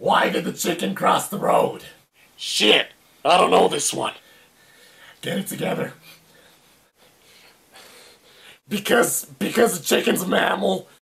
Why did the chicken cross the road? Shit, I don't know this one. Get it together. Because because the chicken's a mammal,